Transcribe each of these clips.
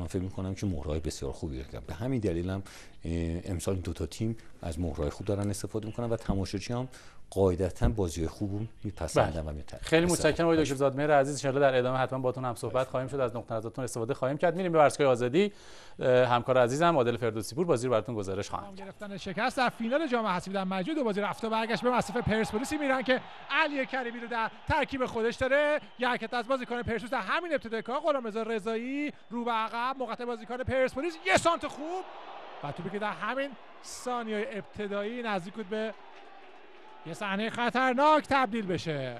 من فکر می‌کنم که مهرهای بسیار خوبی دارن به همین دلیل هم امسال این دو تا تیم از مهرهای خوب دارن استفاده می‌کنن و تماشاچی هم قاعدتا بازی خوب میپسندن و میتن خیلی متشکرم آقای دکتر زادمهر عزیز ان در ادامه حتما باتون هم صحبت خواهیم شد. از نقطه نظرتون استفاده خواهیم کرد. میریم به ورزشگاه آزادی. همکار عزیزم عادل فردوسی پور بازی رو براتون گزارش خواهم گرفتن شکست در فینال جام حذفی در مجید و بازی رفت و برگشت به مصرف پرسپولیسی میرن که علی کریمی رو در ترکیب خودش داره. یک حرکت از بازیکن پرسپولیس در همین ابتدای کار. غلامرضا رضایی رو به عقب. موقع بازیکن پرسپولیس یه سانت خوب. و توپی که در همین ثانیه ابتدایی نزدیک بود به یه صحنه خطرناک تبدیل بشه.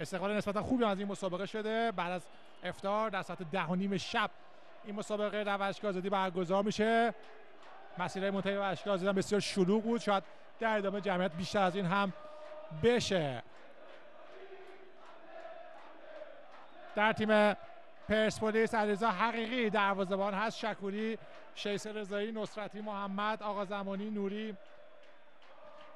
استقبال نسبتا خوبی از این مسابقه شده. بعد از افتار در ساعت ده و نیم شب این مسابقه در ورزشگاه آزادی برگزار میشه. مسیرهای منتهی ورزشگاه آزادی بسیار شلوغ بود. شاید در ادامه جمعیت بیشتر از این هم بشه. در تیم پرسپولیس علیرضا حقیقی دروازه‌بان هست. شکوری شیس رضایی نصرتی محمد آقا زمانی نوری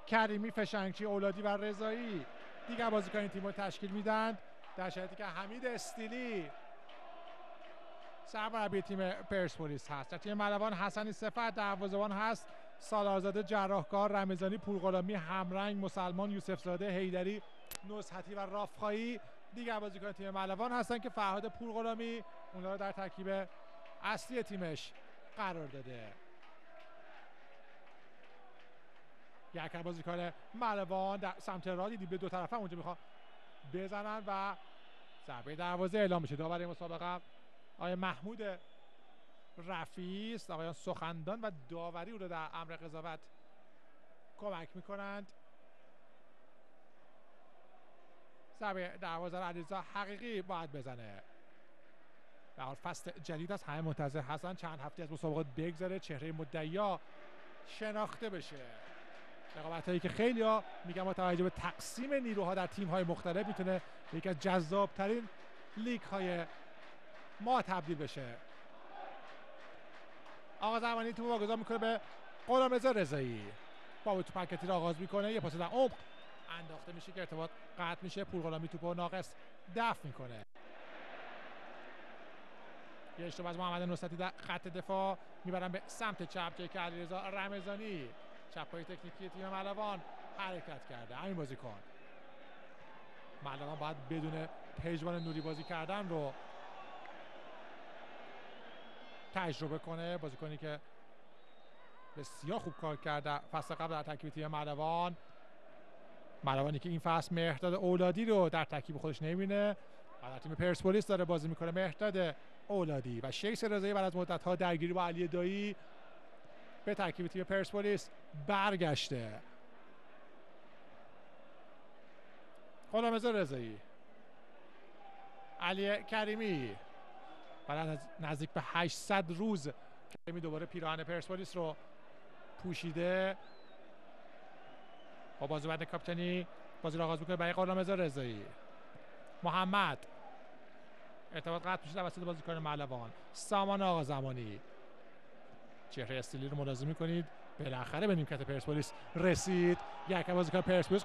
کریمی فشنگچی اولادی و رضایی. دیگر بازیکن این تیم رو تشکیل میدن در شرایطی که حمید استیلی سرمربی تیم پرسپولیس هست. در تیم ملوان حسنی صفت دروازه‌بان هست. سالارزاده جراحکار رمضانی پورغلامی همرنگ مسلمان یوسف زاده حیدری نصحتی و رافخایی. دیگر بازیکن تیم ملوان هستن که فرهاد پورغلامی اونها رو در ترکیب اصلی تیمش قرار داده. یک بازیکن ملوان در سمت را دیدی به دو طرفه اونجا می‌خوان بزنن و ضربه دروازه اعلام میشه. داور مسابقه آقای محمود رفیع است آقایان سخندان و داوری او رو در امر قضاوت کمک می‌کنند. ضربه دروازه علیرضا حقیقی باید بزنه. در فصل جدید است همه منتظر هستن. چند هفته از مسابقات بگذره. چهره مدعیا شناخته بشه. رقابت هایی که خیلی ها میگن با توجه به تقسیم نیروها در تیم های مختلف می‌تونه یکی از جذاب ترین لیگ های ما تبدیل بشه. آقا زمانی تو واگذار می‌کنه به غلامرضا رضایی. با پکتی رو آغاز می‌کنه. یه پاس در عمق. انداخته میشه که ارتباط قطع میشه. پورغلامی توپو ناقص دفع می‌کنه. یه اشتباه از محمد نصرتی در خط دفاع. می‌برن به سمت چپ. جایی که علیرضا رمضانی. چپای تکنیکی تیم ملوان حرکت کرده. همین بازیکن. ملوان باید بدون پژمان نوری بازی کردن رو تجربه کنه. بازیکنی که بسیار خوب کار کرده. فصل قبل در ترکیب تیم ملوان. ملوانی که این فصل مهرداد اولادی رو در ترکیب خودش نمی‌بینه و تیم پرسپولیس داره بازی می‌کنه. مهرداد اولادی و شیس رضایی بعد از مدت ها درگیری با علی دایی به ترکیب تیم پرسپولیس برگشته. غلامرضا رضایی. علی کریمی. بعد از نزدیک به 800 روز کریمی دوباره پیراهن پرسپولیس رو پوشیده. با بازی بعد کاپیتانی بازی رو آغاز می‌کنه برای غلامرضا رضایی. محمد. ارتباط قطع میشه توسط بازیکن ملوان سامان آقا زمانی. چهره استیلی رو ملاحظه می‌کنید. بالاخره به نیمکت پرسپولیس رسید. یک بازیکن پرسپولیس